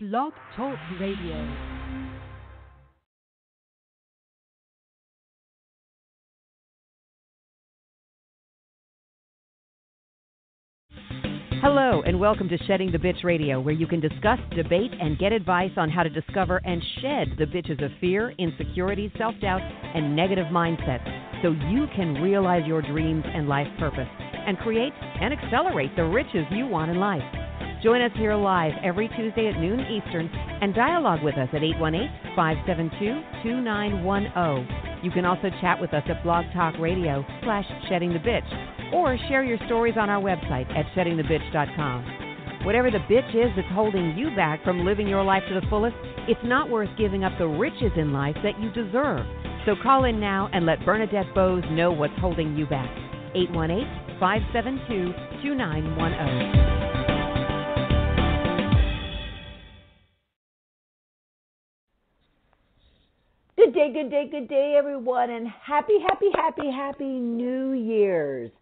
Blog Talk Radio. Hello, and welcome to Shedding the Bitch Radio, where you can discuss, debate, and get advice on how to discover and shed the bitches of fear, insecurity, self doubt, and negative mindsets so you can realize your dreams and life purpose and create and accelerate the riches you want in life. Join us here live every Tuesday at noon Eastern and dialogue with us at 818 572 2910. You can also chat with us at Blog Talk Radio slash Shedding the Bitch or share your stories on our website at sheddingthebitch.com. Whatever the bitch is that's holding you back from living your life to the fullest, it's not worth giving up the riches in life that you deserve. So call in now and let Bernadette Boas know what's holding you back. 818 572 2910. Good day, good day, good day, everyone, and happy, happy, happy, happy New Year's.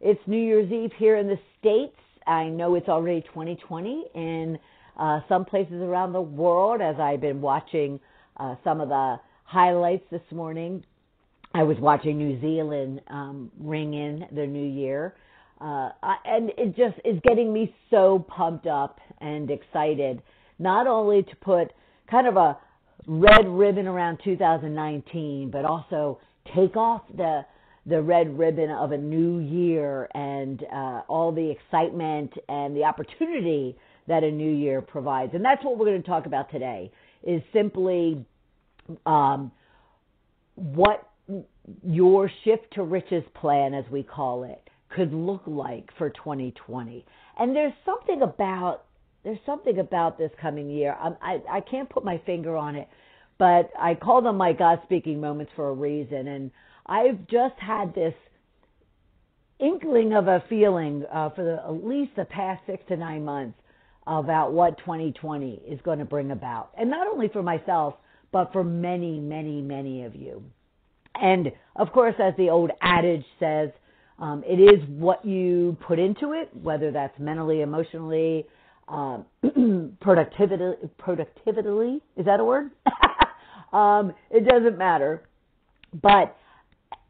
It's New Year's Eve here in the States. I know it's already 2020 in uh, some places around the world as I've been watching uh, some of the highlights this morning. I was watching New Zealand um, ring in their new year. Uh, and it just is getting me so pumped up and excited, not only to put kind of a red ribbon around 2019, but also take off the the red ribbon of a new year and uh, all the excitement and the opportunity that a new year provides. And that's what we're going to talk about today. Is simply um, what your shift to riches plan, as we call it, could look like for 2020. And there's something about there's something about this coming year. I, I, I can't put my finger on it, but I call them my God speaking moments for a reason. And I've just had this inkling of a feeling uh, for the, at least the past six to nine months about what 2020 is going to bring about. And not only for myself, but for many, many, many of you. And of course, as the old adage says, um, it is what you put into it, whether that's mentally, emotionally, um, productivity, productivity, is that a word? um, it doesn't matter. But,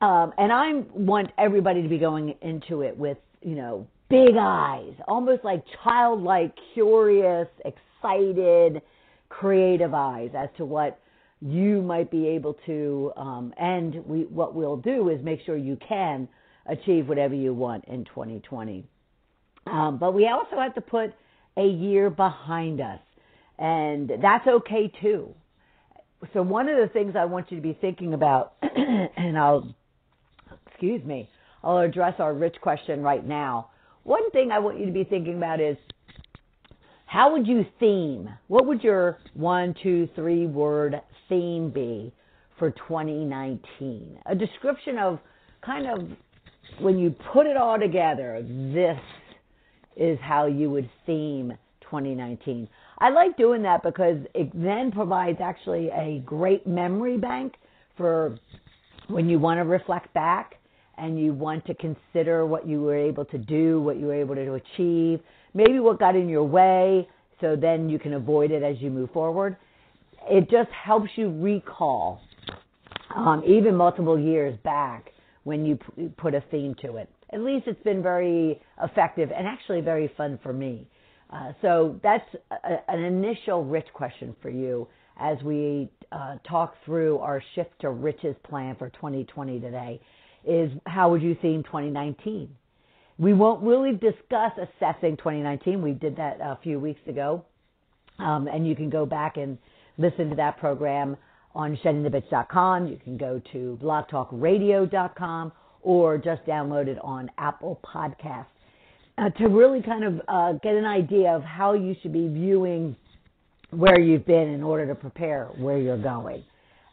um, and I want everybody to be going into it with, you know, big eyes, almost like childlike, curious, excited, creative eyes as to what you might be able to, um, and we, what we'll do is make sure you can achieve whatever you want in 2020. Um, but we also have to put a year behind us. And that's okay too. So, one of the things I want you to be thinking about, and I'll, excuse me, I'll address our rich question right now. One thing I want you to be thinking about is how would you theme? What would your one, two, three word theme be for 2019? A description of kind of when you put it all together, this is how you would theme 2019. I like doing that because it then provides actually a great memory bank for when you want to reflect back and you want to consider what you were able to do, what you were able to achieve, maybe what got in your way, so then you can avoid it as you move forward. It just helps you recall, um, even multiple years back, when you p- put a theme to it. At least it's been very effective and actually very fun for me. Uh, so that's a, an initial rich question for you as we uh, talk through our shift to riches plan for 2020 today is how would you theme 2019? We won't really discuss assessing 2019. We did that a few weeks ago. Um, and you can go back and listen to that program on sheddingthebitch.com. You can go to blogtalkradio.com or just download it on Apple Podcasts uh, to really kind of uh, get an idea of how you should be viewing where you've been in order to prepare where you're going.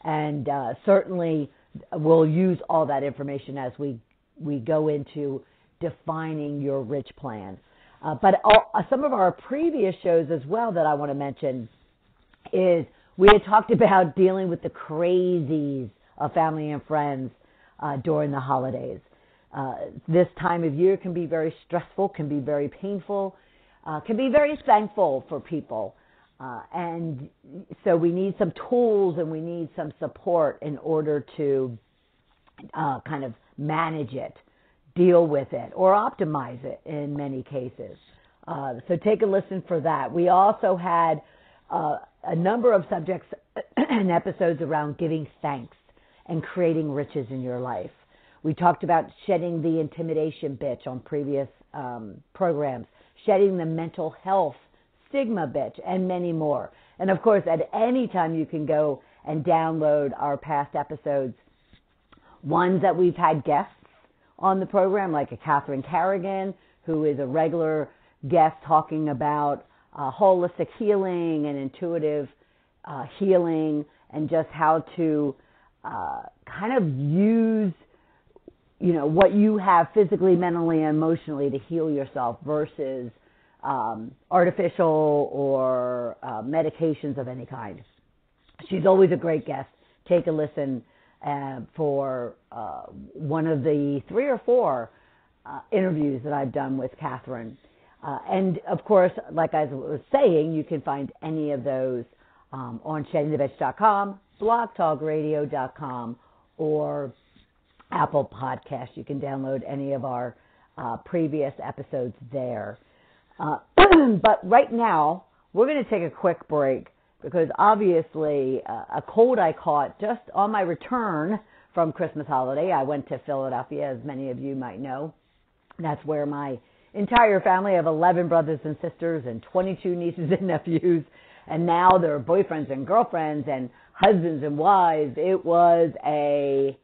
And uh, certainly, we'll use all that information as we we go into defining your rich plan. Uh, but all, uh, some of our previous shows as well that I want to mention is we had talked about dealing with the crazies of family and friends uh, during the holidays. Uh, this time of year can be very stressful, can be very painful, uh, can be very thankful for people. Uh, and so we need some tools and we need some support in order to uh, kind of manage it, deal with it, or optimize it in many cases. Uh, so take a listen for that. We also had a number of subjects and episodes around giving thanks and creating riches in your life. We talked about shedding the intimidation bitch on previous um, programs, shedding the mental health stigma bitch, and many more. And of course, at any time you can go and download our past episodes, ones that we've had guests on the program, like a Catherine Carrigan, who is a regular guest talking about uh, holistic healing and intuitive uh, healing and just how to uh, kind of use you know what you have physically mentally and emotionally to heal yourself versus um, artificial or uh, medications of any kind. She's always a great guest. Take a listen uh, for uh, one of the three or four uh, interviews that I've done with Catherine. Uh, and of course, like I was saying, you can find any of those um, on sheddingthebitch.com, blogtalkradio.com, or Apple Podcast. You can download any of our uh, previous episodes there. Uh, but right now, we're going to take a quick break because obviously uh, a cold I caught just on my return from Christmas holiday. I went to Philadelphia, as many of you might know. That's where my entire family of 11 brothers and sisters and 22 nieces and nephews, and now they're boyfriends and girlfriends and husbands and wives. It was a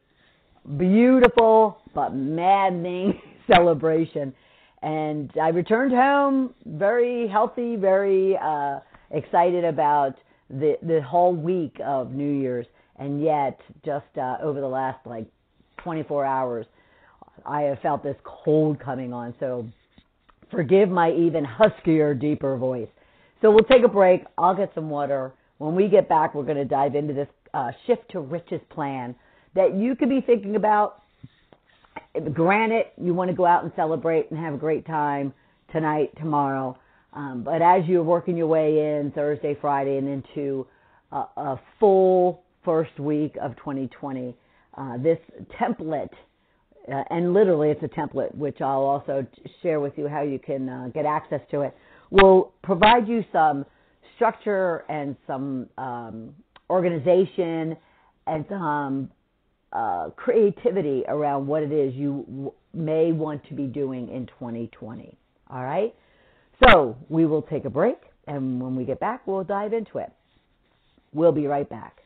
beautiful but maddening celebration. And I returned home very healthy, very uh, excited about the the whole week of New Year's, and yet just uh, over the last like 24 hours, I have felt this cold coming on. So forgive my even huskier, deeper voice. So we'll take a break. I'll get some water. When we get back, we're going to dive into this uh, shift to riches plan that you could be thinking about. Granted, you want to go out and celebrate and have a great time tonight, tomorrow. Um, but as you're working your way in Thursday, Friday, and into a, a full first week of 2020, uh, this template, uh, and literally it's a template, which I'll also share with you how you can uh, get access to it, will provide you some structure and some um, organization and some uh, creativity around what it is you w- may want to be doing in 2020. All right? So we will take a break, and when we get back, we'll dive into it. We'll be right back.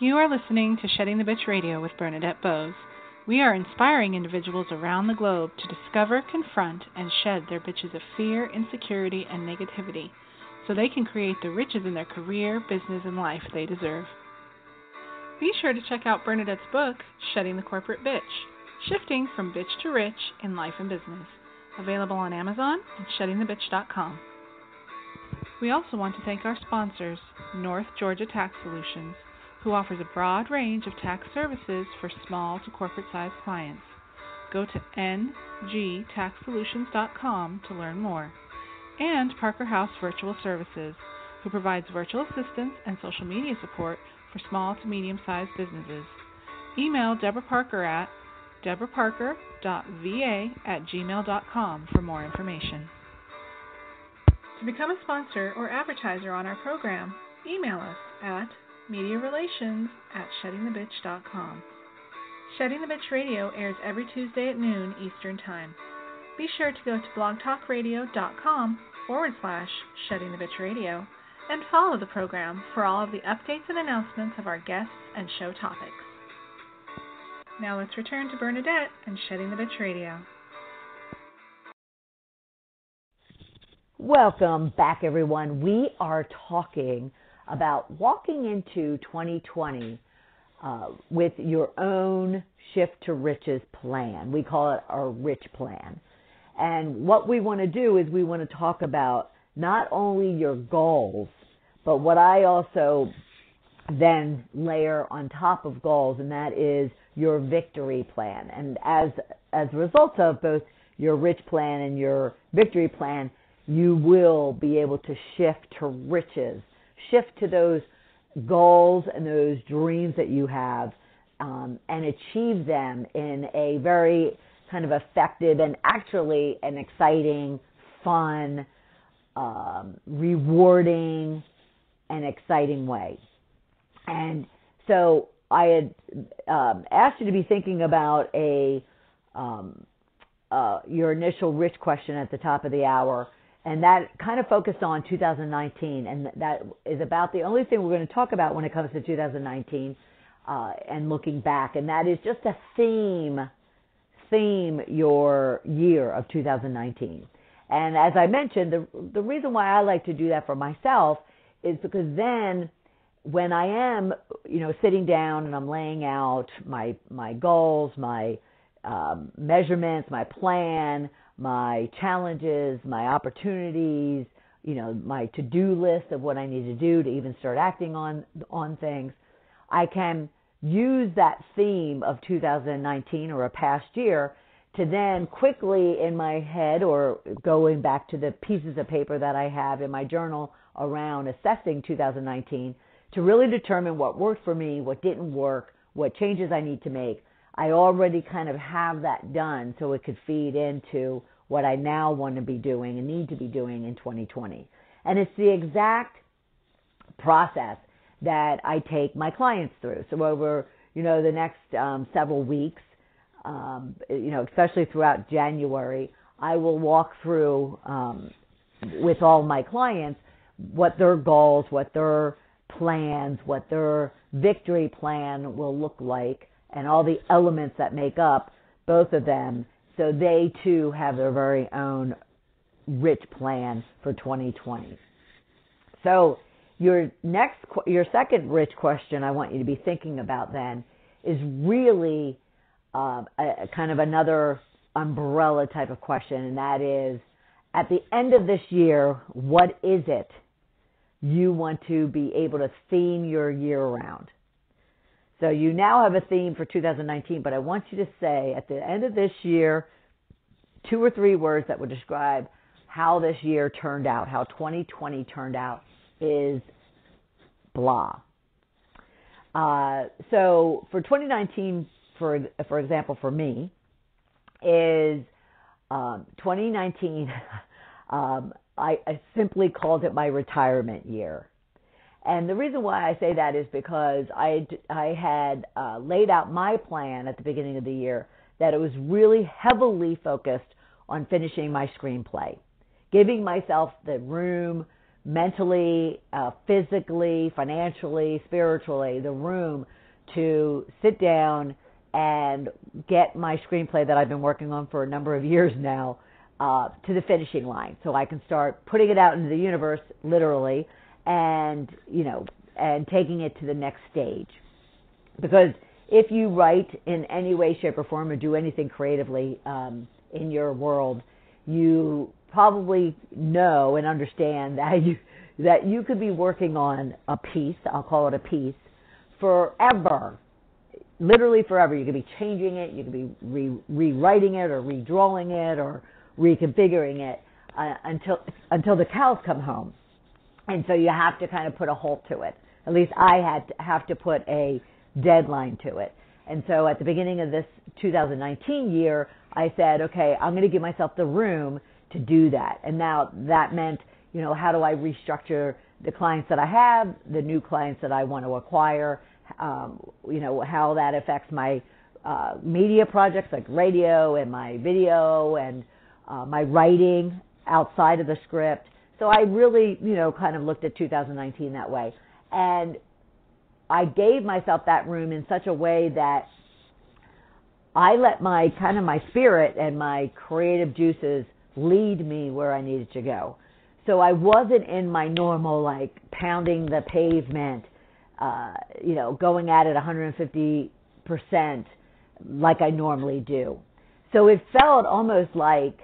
You are listening to Shedding the Bitch Radio with Bernadette Boas. We are inspiring individuals around the globe to discover, confront, and shed their bitches of fear, insecurity, and negativity so they can create the riches in their career, business, and life they deserve. Be sure to check out Bernadette's book, Shedding the Corporate Bitch Shifting from Bitch to Rich in Life and Business, available on Amazon and sheddingthebitch.com. We also want to thank our sponsors, North Georgia Tax Solutions, who offers a broad range of tax services for small to corporate sized clients. Go to ngtaxsolutions.com to learn more. And Parker House Virtual Services, who provides virtual assistance and social media support for small to medium sized businesses. Email Deborah Parker at deborahparker.va at gmail.com for more information. To become a sponsor or advertiser on our program, email us at mediarelations at sheddingthebitch.com. Shedding the Bitch Radio airs every Tuesday at noon Eastern Time. Be sure to go to blogtalkradio.com forward slash shedding the bitch radio and follow the program for all of the updates and announcements of our guests and show topics. Now let's return to Bernadette and Shedding the Bitch Radio. Welcome back, everyone. We are talking about walking into 2020 uh, with your own shift to riches plan. We call it our rich plan. And what we want to do is we want to talk about not only your goals, but what I also then layer on top of goals, and that is your victory plan. And as as a result of both your rich plan and your victory plan, you will be able to shift to riches, shift to those goals and those dreams that you have, um, and achieve them in a very kind of effective and actually an exciting, fun, um, rewarding, and exciting way. And so I had um, asked you to be thinking about a um, uh, your initial rich question at the top of the hour, and that kind of focused on 2019, and that is about the only thing we're going to talk about when it comes to 2019 uh, and looking back, and that is just a theme, theme your year of 2019. And as I mentioned, the the reason why I like to do that for myself is because then when I am, you know, sitting down and I'm laying out my my goals, my um, measurements, my plan, my challenges, my opportunities, you know, my to-do list of what I need to do to even start acting on on things, I can use that theme of 2019 or a past year to then quickly in my head or going back to the pieces of paper that I have in my journal around assessing 2019 to really determine what worked for me, what didn't work, what changes I need to make. I already kind of have that done so it could feed into what I now want to be doing and need to be doing in 2020. And it's the exact process that I take my clients through. So over, you know, the next um, several weeks, um, you know, especially throughout January, I will walk through um, with all my clients what their goals, what their plans, what their victory plan will look like, and all the elements that make up both of them so they too have their very own rich plan for 2020. So your next, your second rich question I want you to be thinking about then is really um, a, a kind of another umbrella type of question, and that is, at the end of this year, what is it you want to be able to theme your year around? So you now have a theme for 2019, but I want you to say at the end of this year, two or three words that would describe how this year turned out, how 2020 turned out is blah. Uh, so for 2019, for for example, for me, is um, 2019. um, I, I simply called it my retirement year. And the reason why I say that is because I, I had uh, laid out my plan at the beginning of the year that it was really heavily focused on finishing my screenplay, giving myself the room mentally, uh, physically, financially, spiritually, the room to sit down and get my screenplay that I've been working on for a number of years now uh, to the finishing line. So I can start putting it out into the universe literally and you know and taking it to the next stage. Because if you write in any way shape or form or do anything creatively um, in your world you probably know and understand that you that you could be working on a piece i'll call it a piece forever. Literally forever. You could be changing it. You could be re- rewriting it or redrawing it or reconfiguring it uh, until until the cows come home and so you have to kind of put a halt to it. At least I had to have to put a deadline to it. And so at the beginning of this 2019 year, I said, okay, I'm going to give myself the room to do that. And now that meant, you know, how do I restructure the clients that I have, the new clients that I want to acquire, um, you know, how that affects my uh, media projects like radio and my video and uh, my writing outside of the script so I really, you know, kind of looked at 2019 that way. And I gave myself that room in such a way that I let my kind of my spirit and my creative juices lead me where I needed to go. So I wasn't in my normal like pounding the pavement, uh, you know, going at it 150 percent like I normally do. So it felt almost like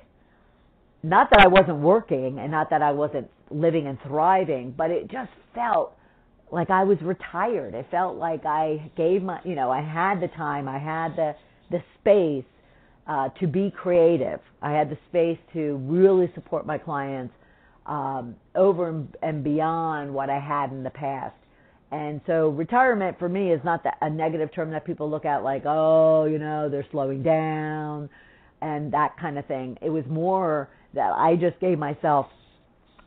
not that I wasn't working and not that I wasn't living and thriving, but it just felt like I was retired. It felt like I gave my, you know, I had the time, I had the the space uh, to be creative. I had the space to really support my clients um, over and beyond what I had in the past. And so retirement for me is not that, a negative term that people look at like, oh, you know, they're slowing down and that kind of thing. It was more that I just gave myself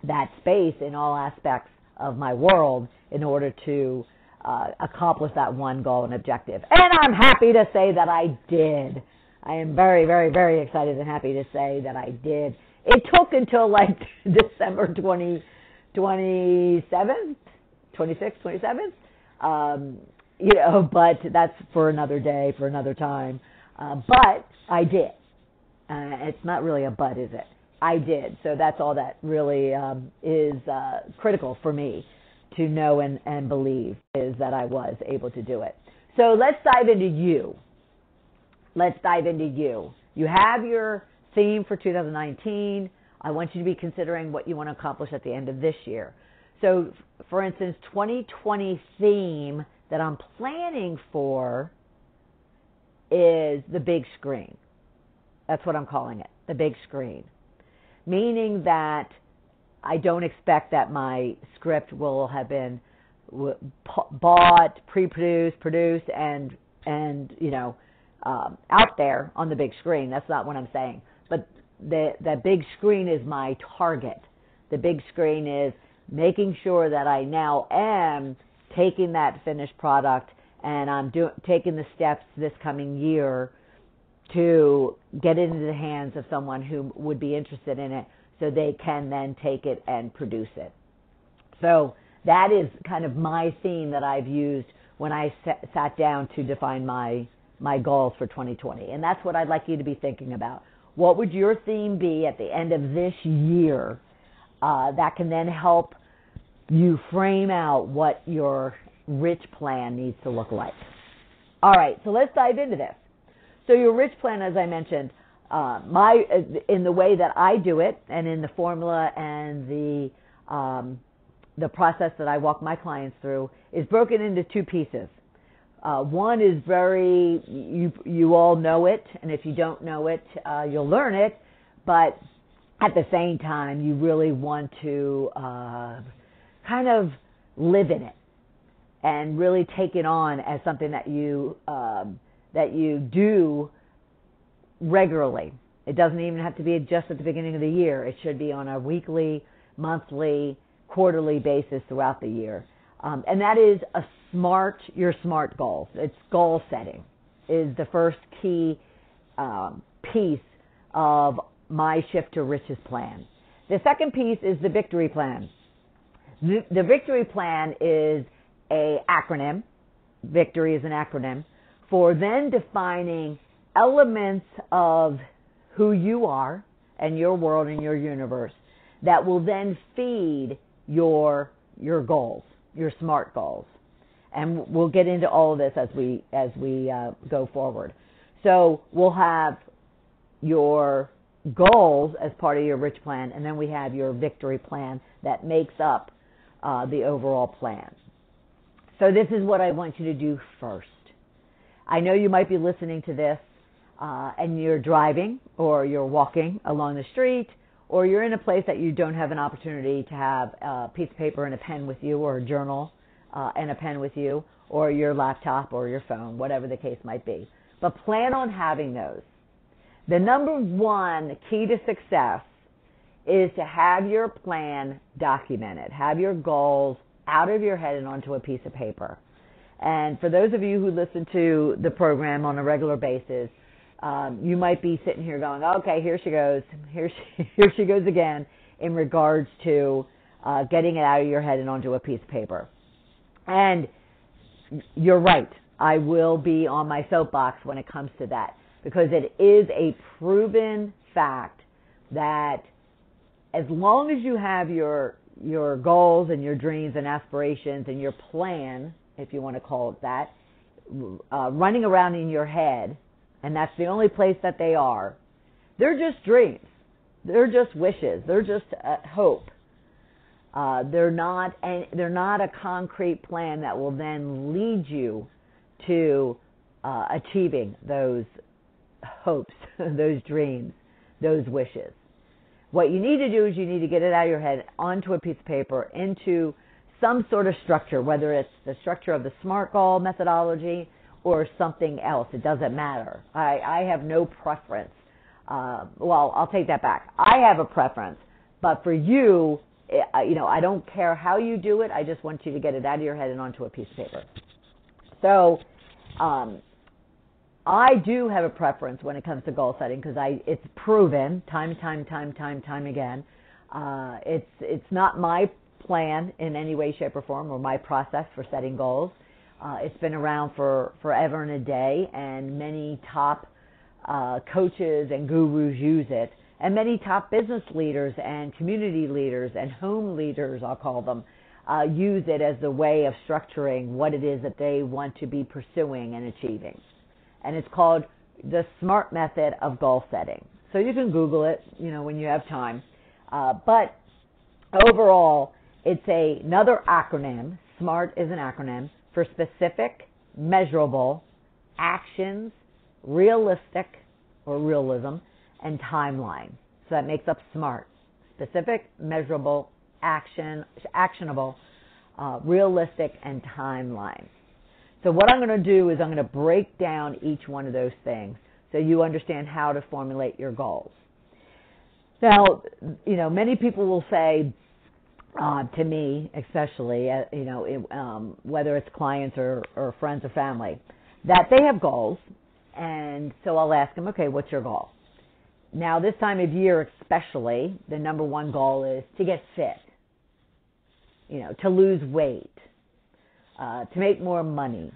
that space in all aspects of my world in order to uh, accomplish that one goal and objective. And I'm happy to say that I did. I am very, very, very excited and happy to say that I did. It took until like December 20, 27th 26th, 27th. Um, you know, but that's for another day, for another time. Uh, but I did. Uh, it's not really a but, is it? I did. So that's all that really um, is uh, critical for me to know and, and believe is that I was able to do it. So let's dive into you. Let's dive into you. You have your theme for 2019. I want you to be considering what you want to accomplish at the end of this year. So, for instance, 2020 theme that I'm planning for is the big screen. That's what I'm calling it, the big screen. Meaning that I don't expect that my script will have been bought, pre-produced, produced, and and you know um, out there on the big screen. That's not what I'm saying. But the the big screen is my target. The big screen is making sure that I now am taking that finished product and I'm do, taking the steps this coming year to get it into the hands of someone who would be interested in it so they can then take it and produce it. So that is kind of my theme that I've used when I sat down to define my my goals for 2020. And that's what I'd like you to be thinking about. What would your theme be at the end of this year uh, that can then help you frame out what your rich plan needs to look like. All right, so let's dive into this. So your rich plan, as I mentioned, uh, my in the way that I do it, and in the formula and the um, the process that I walk my clients through, is broken into two pieces. Uh, one is very you you all know it, and if you don't know it, uh, you'll learn it. But at the same time, you really want to uh, kind of live in it and really take it on as something that you um, that you do regularly. It doesn't even have to be just at the beginning of the year. It should be on a weekly, monthly, quarterly basis throughout the year. Um, and that is a smart your smart goals. It's goal setting is the first key um, piece of my shift to riches plan. The second piece is the victory plan. The, victory plan is a acronym. Victory is an acronym for then defining elements of who you are and your world and your universe that will then feed your your goals, your smart goals. And we'll get into all of this as we as we uh, go forward. So we'll have your goals as part of your rich plan, and then we have your victory plan that makes up uh, the overall plan. So, this is what I want you to do first. I know you might be listening to this uh, and you're driving or you're walking along the street or you're in a place that you don't have an opportunity to have a piece of paper and a pen with you or a journal uh, and a pen with you or your laptop or your phone, whatever the case might be. But plan on having those. The number one key to success is to have your plan documented, have your goals out of your head and onto a piece of paper. And for those of you who listen to the program on a regular basis, um, you might be sitting here going, "Okay, here she goes, here she, here she goes again," in regards to uh, getting it out of your head and onto a piece of paper. And you're right. I will be on my soapbox when it comes to that because it is a proven fact that as long as you have your your goals and your dreams and aspirations and your plan, if you want to call it that, uh, running around in your head, and that's the only place that they are, they're just dreams. They're just wishes. They're just uh, hope. Uh, they're not and they're not a concrete plan that will then lead you to uh, achieving those hopes those dreams, those wishes. What you need to do is you need to get it out of your head onto a piece of paper, into some sort of structure, whether it's the structure of the SMART goal methodology or something else. It doesn't matter. I, I have no preference. Uh, well, I'll take that back. I have a preference, but for you, eh, you know, I don't care how you do it. I just want you to get it out of your head and onto a piece of paper. So, um, I do have a preference when it comes to goal setting because I it's proven time, time, time, time, time again. Uh, it's it's not my plan in any way, shape, or form, or my process for setting goals. Uh, it's been around for forever and a day, and many top uh, coaches and gurus use it, and many top business leaders and community leaders and home leaders, I'll call them, uh, use it as a way of structuring what it is that they want to be pursuing and achieving and it's called the SMART method of goal setting. So you can Google it, you know, when you have time. Uh, but overall, it's a, another acronym. SMART is an acronym for specific, measurable, actions, realistic or realism, and timeline. So that makes up SMART. Specific, measurable, action, actionable, uh, realistic, and timeline. So what I'm going to do is I'm going to break down each one of those things so you understand how to formulate your goals. Now, you know, many people will say uh, to me, especially, uh, you know, it, um, whether it's clients or, or friends or family, that they have goals, and so I'll ask them, okay, what's your goal? Now, this time of year, especially, the number one goal is to get fit, you know, to lose weight, uh, to make more money.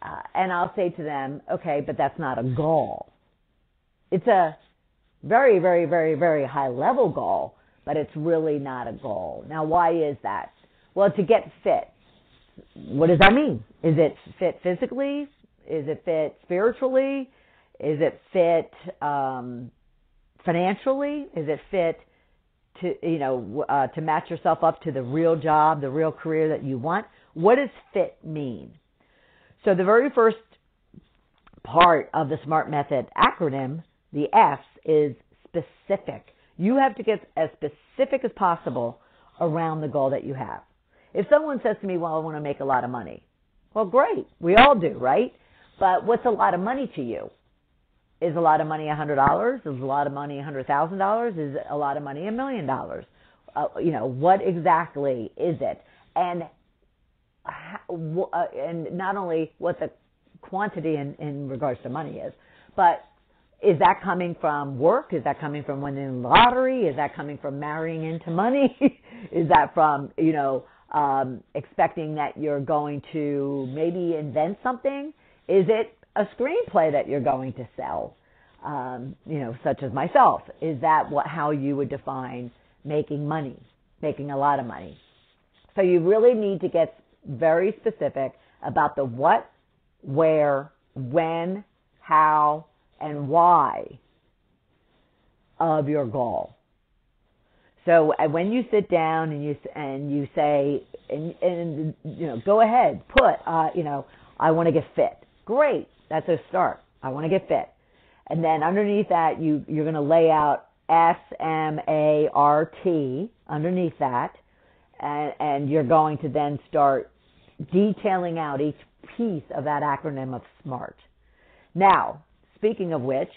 Uh, and I'll say to them, okay, but that's not a goal. It's a very, very, very, very high level goal, but it's really not a goal. Now, why is that? Well, to get fit. What does that mean? Is it fit physically? Is it fit spiritually? Is it fit um, financially? Is it fit to you know uh, to match yourself up to the real job, the real career that you want. What does fit mean? So the very first part of the SMART method acronym, the S, is specific. You have to get as specific as possible around the goal that you have. If someone says to me, "Well, I want to make a lot of money," well, great, we all do, right? But what's a lot of money to you? Is a lot of money a hundred dollars? Is a lot of money a hundred thousand dollars? Is a lot of money a million dollars? Uh, you know, what exactly is it? And how, uh, and not only what the quantity in, in regards to money is, but is that coming from work? Is that coming from winning the lottery? Is that coming from marrying into money? is that from you know um, expecting that you're going to maybe invent something? Is it a screenplay that you're going to sell, um, you know, such as myself. Is that what how you would define making money, making a lot of money? So you really need to get very specific about the what, where, when, how, and why of your goal. So uh, when you sit down and you and you say and, and you know go ahead put uh, you know I want to get fit. Great. That's a start. I want to get fit. And then underneath that, you, you're going to lay out S M A R T underneath that. And, and you're going to then start detailing out each piece of that acronym of SMART. Now, speaking of which,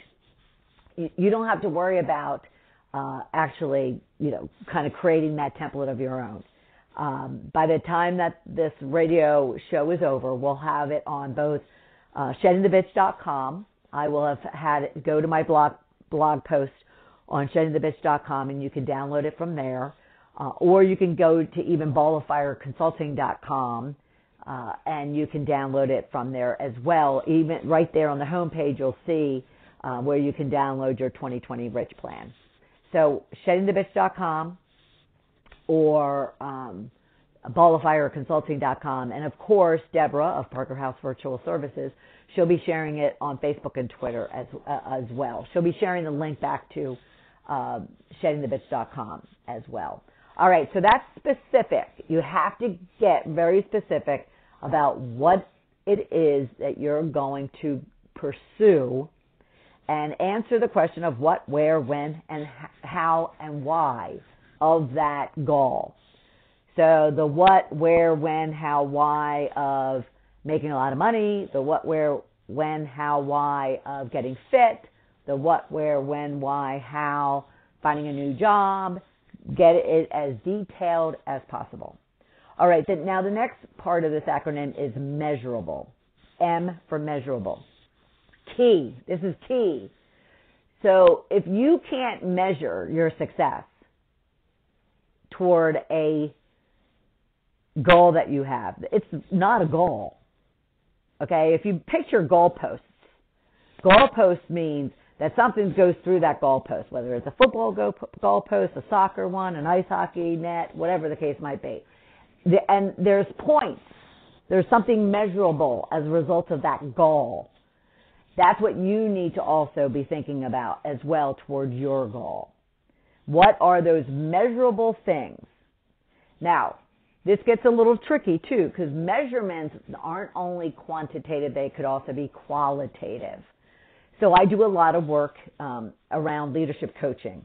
you, you don't have to worry about uh, actually, you know, kind of creating that template of your own. Um, by the time that this radio show is over, we'll have it on both uh, sheddingthebitch.com. I will have had it go to my blog blog post on sheddingthebitch.com, and you can download it from there. Uh, or you can go to even balloffireconsulting.com uh, and you can download it from there as well. Even right there on the homepage, you'll see uh, where you can download your 2020 Rich Plan. So sheddingthebitch.com or um, balloffireconsulting.com. And of course, Deborah of Parker House Virtual Services, she'll be sharing it on Facebook and Twitter as, uh, as well. She'll be sharing the link back to uh, sheddingthebitch.com as well. All right, so that's specific. You have to get very specific about what it is that you're going to pursue and answer the question of what, where, when, and how and why of that goal. So the what, where, when, how, why of making a lot of money, the what, where, when, how, why of getting fit, the what, where, when, why, how, finding a new job, get it as detailed as possible. All right, then now the next part of this acronym is measurable. M for measurable. Key. This is key. So if you can't measure your success toward a goal that you have, it's not a goal. Okay, if you picture goalposts, goalpost means that something goes through that goalpost, whether it's a football goalpost, a soccer one, an ice hockey net, whatever the case might be. And there's points. There's something measurable as a result of that goal. That's what you need to also be thinking about as well towards your goal. What are those measurable things? Now, this gets a little tricky too because measurements aren't only quantitative, they could also be qualitative. So I do a lot of work um, around leadership coaching.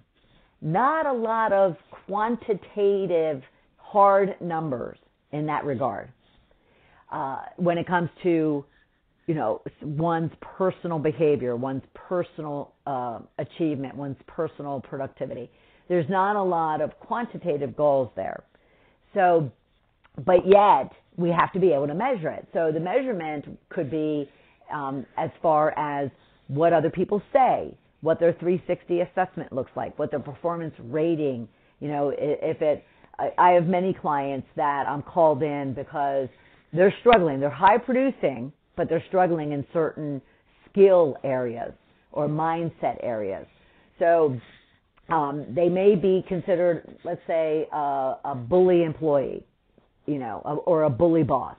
Not a lot of quantitative hard numbers in that regard. Uh, when it comes to, you know, one's personal behavior, one's personal uh, achievement, one's personal productivity. There's not a lot of quantitative goals there. So, but yet we have to be able to measure it. So the measurement could be um, as far as what other people say, what their 360 assessment looks like, what their performance rating, you know, if it, I have many clients that I'm called in because they're struggling. They're high producing, but they're struggling in certain skill areas or mindset areas. So um, they may be considered, let's say, uh, a bully employee, you know, or a bully boss.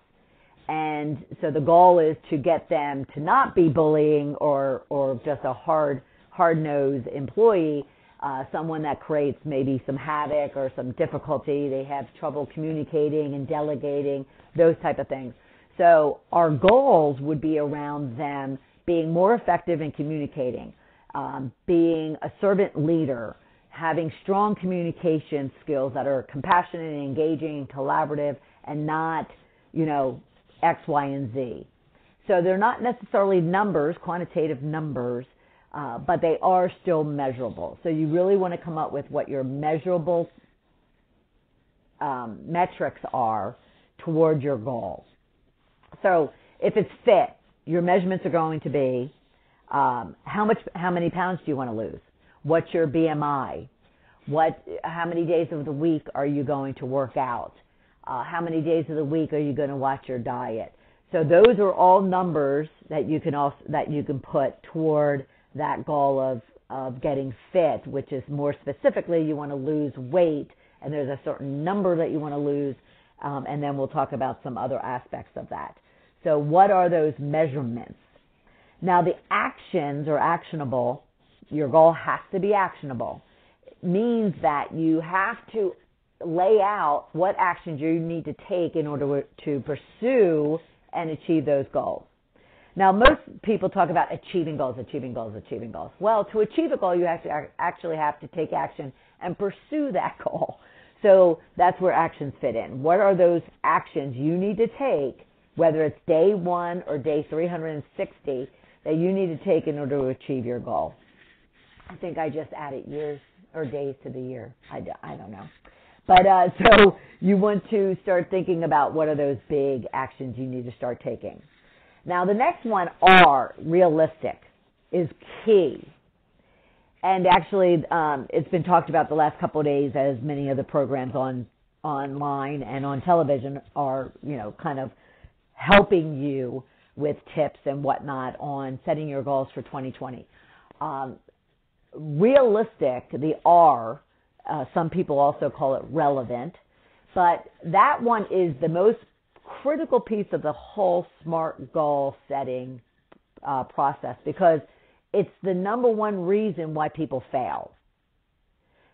And so the goal is to get them to not be bullying or, or just a hard, hard nosed employee, uh, someone that creates maybe some havoc or some difficulty. They have trouble communicating and delegating, those type of things. So our goals would be around them being more effective in communicating, um, being a servant leader, having strong communication skills that are compassionate and engaging and collaborative and not, you know, X, Y, and Z. So they're not necessarily numbers, quantitative numbers, uh, but they are still measurable. So you really want to come up with what your measurable um, metrics are toward your goals. So if it's fit, your measurements are going to be um, how much, how many pounds do you want to lose? What's your BMI? What, how many days of the week are you going to work out? Uh, how many days of the week are you going to watch your diet? So those are all numbers that you can also that you can put toward that goal of of getting fit, which is more specifically you want to lose weight, and there's a certain number that you want to lose, um, and then we'll talk about some other aspects of that. So what are those measurements? Now the actions are actionable. Your goal has to be actionable. It means that you have to lay out what actions you need to take in order to pursue and achieve those goals. Now, most people talk about achieving goals, achieving goals, achieving goals. Well, to achieve a goal, you to actually have to take action and pursue that goal. So that's where actions fit in. What are those actions you need to take, whether it's day one or day 360, that you need to take in order to achieve your goal? I think I just added years or days to the year. I, I don't know. But uh, so you want to start thinking about what are those big actions you need to start taking. Now the next one, R, realistic, is key. And actually, um, it's been talked about the last couple of days as many of the programs on online and on television are, you know, kind of helping you with tips and whatnot on setting your goals for 2020. Um, realistic, the R, uh, some people also call it relevant. But that one is the most critical piece of the whole SMART goal setting uh, process because it's the number one reason why people fail.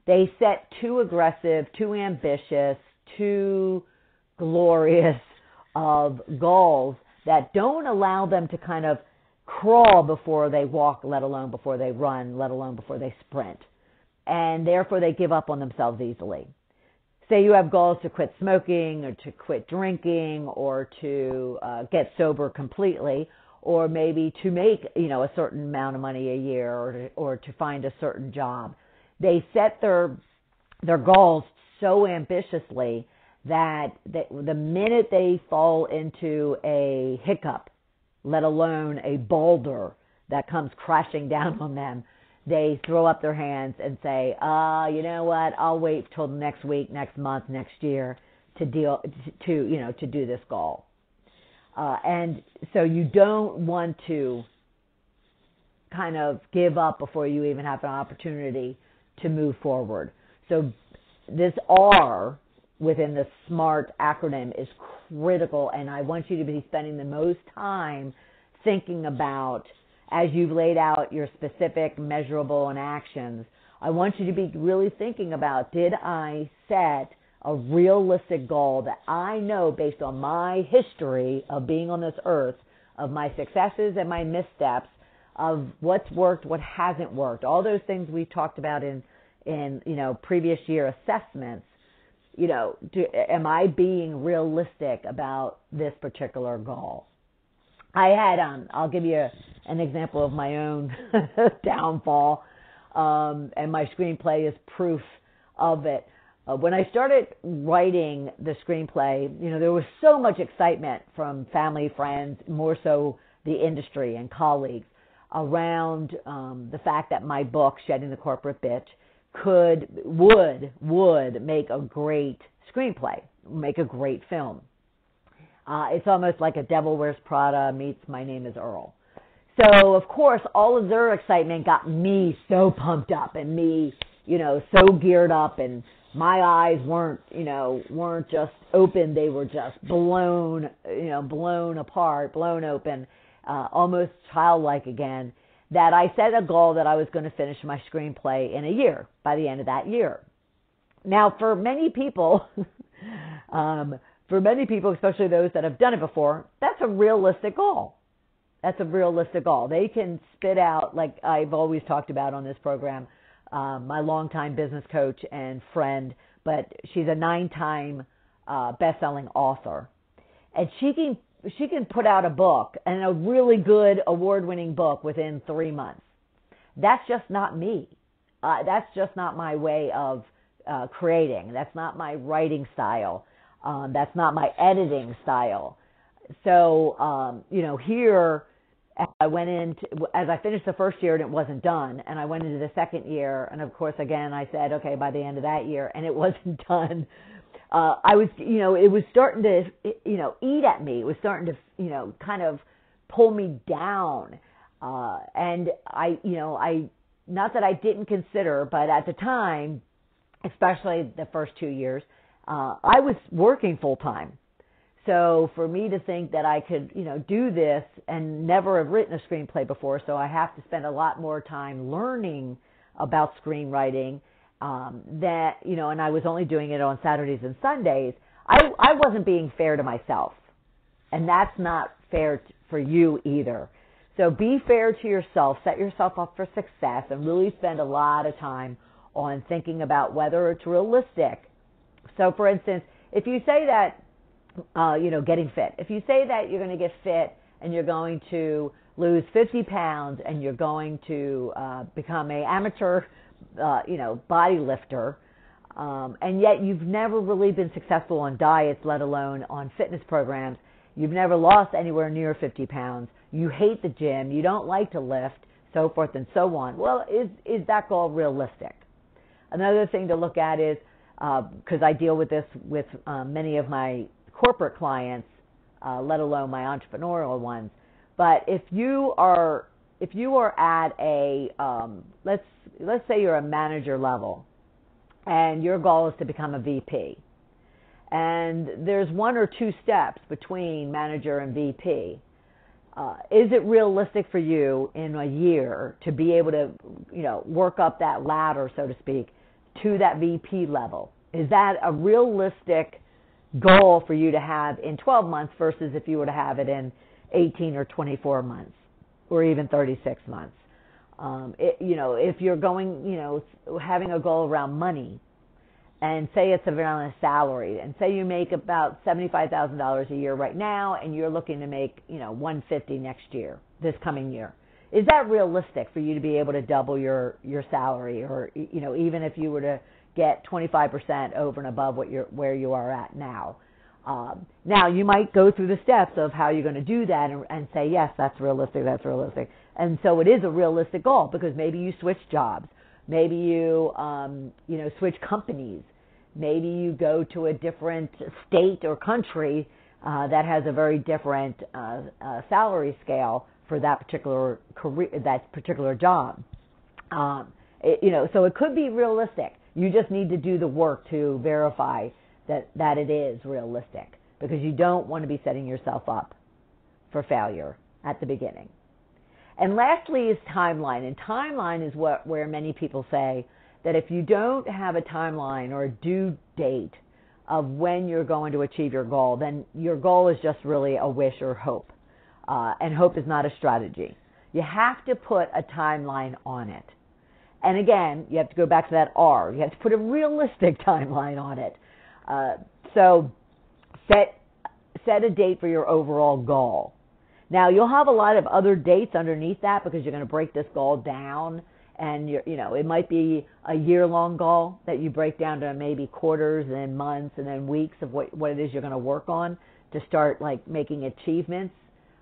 They set too aggressive, too ambitious, too glorious of goals that don't allow them to kind of crawl before they walk, let alone before they run, let alone before they sprint. And therefore, they give up on themselves easily. Say you have goals to quit smoking or to quit drinking or to uh, get sober completely or maybe to make you know a certain amount of money a year or to, or to find a certain job. They set their their goals so ambitiously that they, the minute they fall into a hiccup, let alone a boulder that comes crashing down on them, they throw up their hands and say, "Uh, you know what? I'll wait till next week, next month, next year to deal to you know to do this goal." Uh, and so you don't want to kind of give up before you even have an opportunity to move forward. So this R within the SMART acronym is critical, and I want you to be spending the most time thinking about as you've laid out your specific, measurable, and actions. I want you to be really thinking about did I set a realistic goal that I know based on my history of being on this earth, of my successes and my missteps, of what's worked, what hasn't worked, all those things we talked about in in you know previous year assessments. You know, do, am I being realistic about this particular goal? I had um, I'll give you a, an example of my own downfall, um, and my screenplay is proof of it. Uh, when I started writing the screenplay, you know, there was so much excitement from family, friends, more so the industry and colleagues around um, the fact that my book, Shedding the Corporate Bitch, could, would, would make a great screenplay, make a great film. Uh, it's almost like a Devil Wears Prada meets My Name is Earl. So, of course, all of their excitement got me so pumped up and me, you know, so geared up and my eyes weren't, you know, weren't just open, they were just blown, you know, blown apart, blown open, uh, almost childlike again, that I set a goal that I was going to finish my screenplay in a year, by the end of that year. Now, for many people, um, for many people, especially those that have done it before, that's a realistic goal. That's a realistic goal. They can spit out, like I've always talked about on this program, um, my longtime business coach and friend, but she's a nine-time uh, best-selling author, and she can she can put out a book and a really good award-winning book within three months. That's just not me. Uh, that's just not my way of uh, creating. That's not my writing style. Um, that's not my editing style. So um, you know here I went into as I finished the first year and it wasn't done, and I went into the second year, and of course, again, I said, okay, by the end of that year, and it wasn't done. Uh, I was, you know, it was starting to, you know, eat at me. It was starting to, you know, kind of pull me down, uh, and I, you know, I, not that I didn't consider, but at the time, especially the first two years, uh, I was working full time so for me to think that I could, you know, do this and never have written a screenplay before, so I have to spend a lot more time learning about screenwriting. Um, that you know, and I was only doing it on Saturdays and Sundays. I I wasn't being fair to myself, and that's not fair t- for you either. So be fair to yourself. Set yourself up for success, and really spend a lot of time on thinking about whether it's realistic. So, for instance, if you say that uh, you know, getting fit. If you say that you're going to get fit and you're going to lose 50 pounds and you're going to uh, become a amateur, uh, you know, body lifter, um, and yet you've never really been successful on diets, let alone on fitness programs. You've never lost anywhere near 50 pounds. You hate the gym. You don't like to lift, so forth and so on. Well, is is that goal realistic? Another thing to look at is because uh, I deal with this with um, many of my corporate clients, uh, let alone my entrepreneurial ones. But if you are if you are at a um, let's let's say you're a manager level, and your goal is to become a VP, and there's one or two steps between manager and VP. Uh, is it realistic for you in a year to be able to, you know, work up that ladder, so to speak, to that VP level? Is that a realistic goal for you to have in 12 months versus if you were to have it in 18 or 24 months. or even 36 months. Um, it, you know, if you're going, you know, having a goal around money, and say it's around a salary, and say you make about $75,000 a year right now, and you're looking to make, you know, 150 next year, this coming year. Is that realistic for you to be able to double your your salary, or you know, even if you were to get 25% over and above what you're where you are at now? Um, now you might go through the steps of how you're going to do that and, and say yes, that's realistic, that's realistic, and so it is a realistic goal because maybe you switch jobs, maybe you um, you know switch companies, maybe you go to a different state or country uh, that has a very different uh, uh, salary scale for that particular career, that particular job. Um, it, you know, so it could be realistic. You just need to do the work to verify that, that it is realistic because you don't want to be setting yourself up for failure at the beginning. And lastly is timeline. And timeline is what where many people say that if you don't have a timeline or a due date of when you're going to achieve your goal, then your goal is just really a wish or hope. Uh, and hope is not a strategy. You have to put a timeline on it. And again, you have to go back to that R. You have to put a realistic timeline on it. Uh, so set set a date for your overall goal. Now you'll have a lot of other dates underneath that because you're going to break this goal down, and you know it might be a year long goal that you break down to maybe quarters and then months and then weeks of what what it is you're going to work on to start like making achievements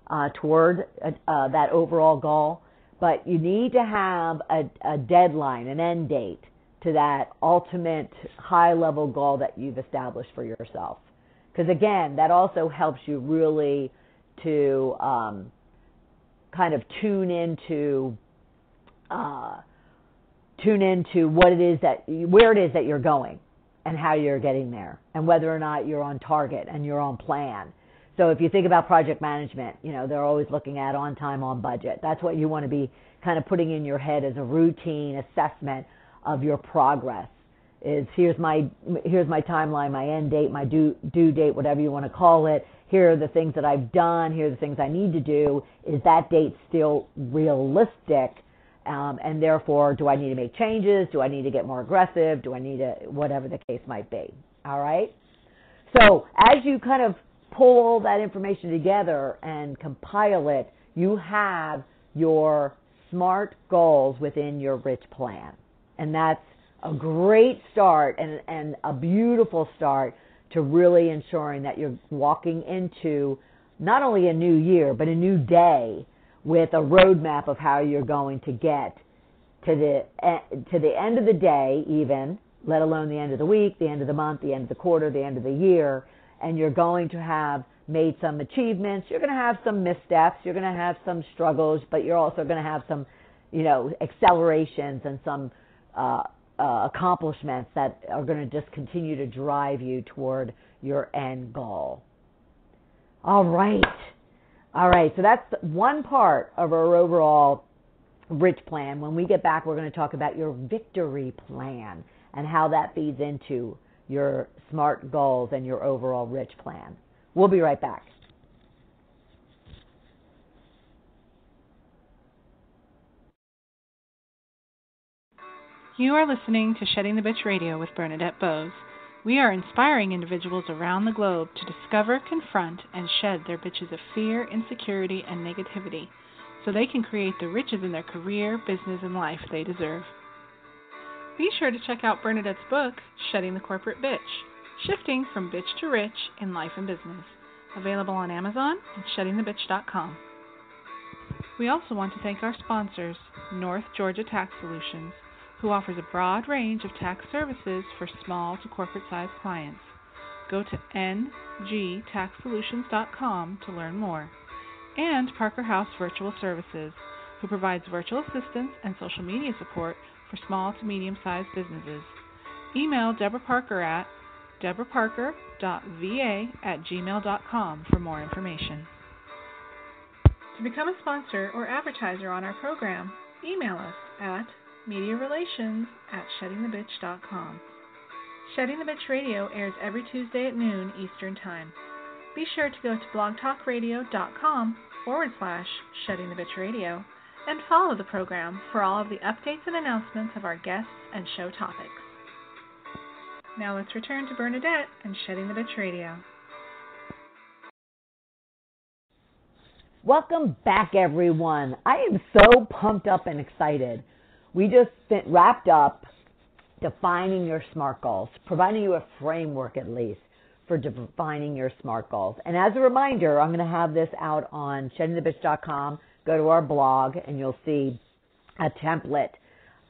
uh, toward uh, uh, that overall goal. But you need to have a, a deadline, an end date to that ultimate high level goal that you've established for yourself. Because again, that also helps you really to um, kind of tune into uh, tune into what it is that where it is that you're going and how you're getting there and whether or not you're on target and you're on plan. So if you think about project management, you know, they're always looking at on time, on budget. That's what you want to be kind of putting in your head as a routine assessment of your progress is here's my here's my timeline, my end date, my due due date, whatever you want to call it. Here are the things that I've done. Here are the things I need to do. Is that date still realistic? Um, and therefore, do I need to make changes? Do I need to get more aggressive? Do I need to whatever the case might be? All right. So as you kind of pull all that information together and compile it, you have your SMART goals within your rich plan. And that's a great start and, and a beautiful start to really ensuring that you're walking into not only a new year, but a new day with a roadmap of how you're going to get to the eh, to the end of the day, even let alone the end of the week, the end of the month, the end of the quarter, the end of the year, and you're going to have made some achievements. You're going to have some missteps. You're going to have some struggles, but you're also going to have some, you know, accelerations and some uh, uh, accomplishments that are going to just continue to drive you toward your end goal. All right. All right. So that's one part of our overall rich plan. When we get back, we're going to talk about your victory plan and how that feeds into your SMART goals and your overall rich plan. We'll be right back. You are listening to Shedding the Bitch Radio with Bernadette Boas. We are inspiring individuals around the globe to discover, confront, and shed their bitches of fear, insecurity, and negativity so they can create the riches in their career, business, and life they deserve. Be sure to check out Bernadette's book, Shedding the Corporate Bitch Shifting from Bitch to Rich in Life and Business, available on Amazon and sheddingthebitch.com. We also want to thank our sponsors, North Georgia Tax Solutions who offers a broad range of tax services for small to corporate sized clients. Go to ngtaxsolutions.com to learn more. And Parker House Virtual Services, who provides virtual assistance and social media support for small to medium sized businesses. Email Deborah Parker at deborahparker.va at gmail.com for more information. To become a sponsor or advertiser on our program, email us at media relations at sheddingthebitch.com. Shedding the Bitch Radio airs every Tuesday at noon Eastern Time. Be sure to go to blogtalkradio.com forward slash shedding the bitch radio and follow the program for all of the updates and announcements of our guests and show topics. Now let's return to Bernadette and Shedding the Bitch Radio. Welcome back, everyone. I am so pumped up and excited. We just wrapped up defining your SMART goals, providing you a framework at least for defining your SMART goals. And as a reminder, I'm going to have this out on sheddingthebitch.com. Go to our blog, and you'll see a template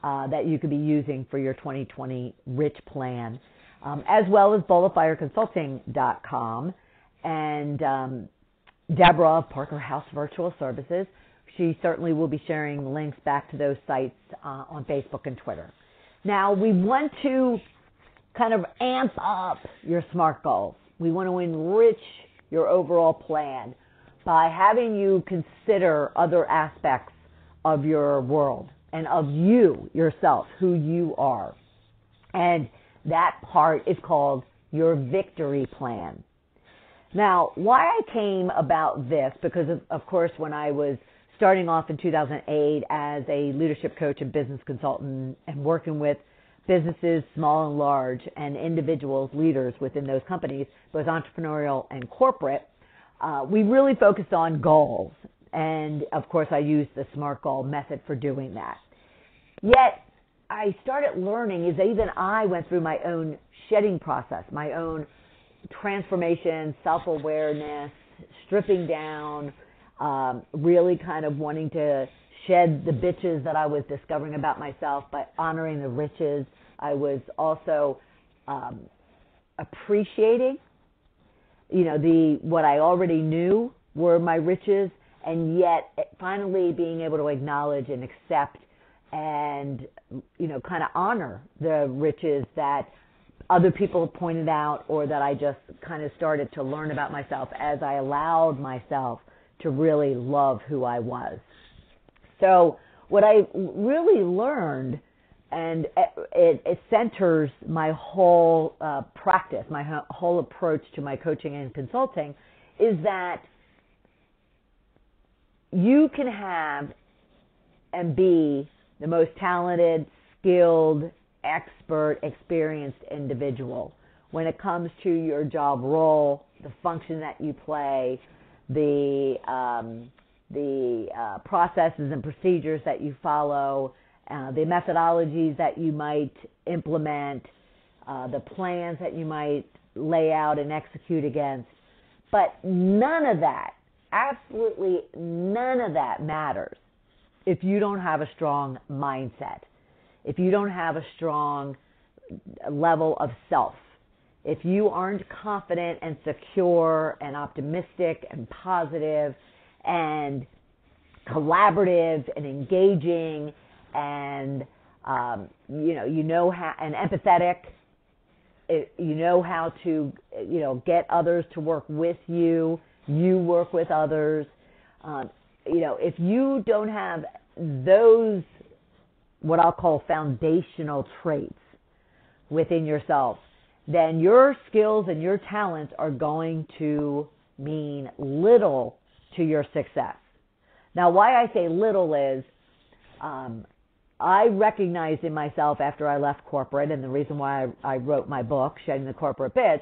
uh, that you could be using for your 2020 Rich Plan, um, as well as balloffireconsulting.com. And um, Deborah of Parker House Virtual Services, she certainly will be sharing links back to those sites uh, on Facebook and Twitter. Now, we want to kind of amp up your SMART goals. We want to enrich your overall plan by having you consider other aspects of your world and of you yourself, who you are. And that part is called your victory plan. Now, why I came about this, because of, of course, when I was starting off in 2008 as a leadership coach and business consultant and working with businesses, small and large, and individuals, leaders within those companies, both entrepreneurial and corporate, uh, we really focused on goals. And of course, I used the SMART goal method for doing that. Yet, I started learning is that even I went through my own shedding process, my own transformation, self awareness, stripping down, um, really kind of wanting to shed the bitches that I was discovering about myself, but honoring the riches. I was also um, appreciating, you know, the what I already knew were my riches, and yet eh, finally being able to acknowledge and accept and you know kind of honor the riches that other people pointed out or that I just kind of started to learn about myself as I allowed myself to really love who I was. So what I really learned, and it, it centers my whole uh, practice, my whole approach to my coaching and consulting, is that you can have and be the most talented, skilled, expert, experienced individual when it comes to your job role, the function that you play, the um, the uh, processes and procedures that you follow, uh, the methodologies that you might implement, uh, the plans that you might lay out and execute against. But none of that, absolutely none of that matters if you don't have a strong mindset, if you don't have a strong level of self, if you aren't confident and secure and optimistic and positive and collaborative and engaging and um, you know you know how and empathetic it, you know how to you know get others to work with you you work with others um, you know if you don't have those what I'll call foundational traits within yourself then your skills and your talents are going to mean little to your success. Now, why I say little is um, I recognized in myself after I left corporate, and the reason why I, I wrote my book, Shedding the Corporate Bitch,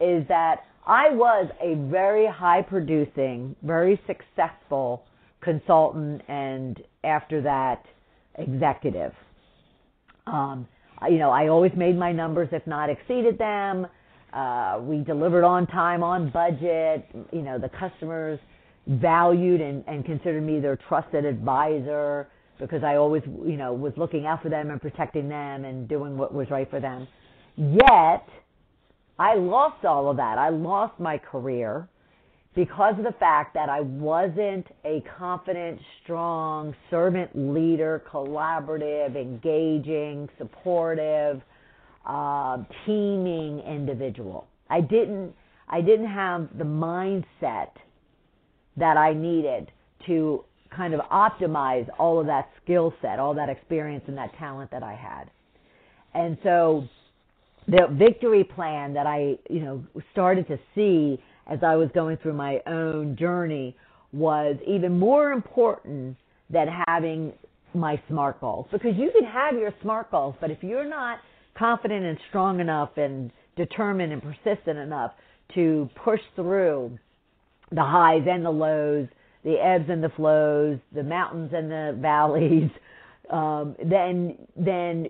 is that I was a very high producing, very successful consultant, and after that, executive. Um, you know, I always made my numbers, if not exceeded them. Uh, we delivered on time, on budget. You know, the customers valued and, and considered me their trusted advisor because I always, you know, was looking out for them and protecting them and doing what was right for them. Yet, I lost all of that. I lost my career because of the fact that I wasn't a confident, strong, servant leader, collaborative, engaging, supportive, uh, teaming individual. I didn't I didn't have the mindset that I needed to kind of optimize all of that skill set, all that experience and that talent that I had. And so the victory plan that I, you know, started to see as I was going through my own journey was even more important than having my SMART goals. Because you can have your SMART goals, but if you're not confident and strong enough and determined and persistent enough to push through the highs and the lows, the ebbs and the flows, the mountains and the valleys, um, then then